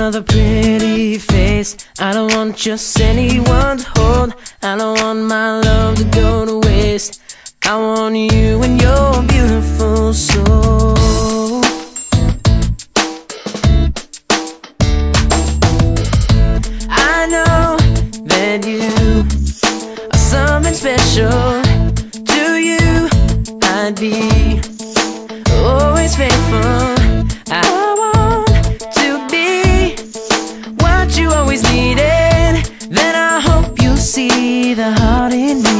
another pretty face. I don't want just anyone to hold. I don't want my love to go to waste. I want you and your beautiful soul. I know that you are something special To you. I'd be need it Then I hope you see the heart in me.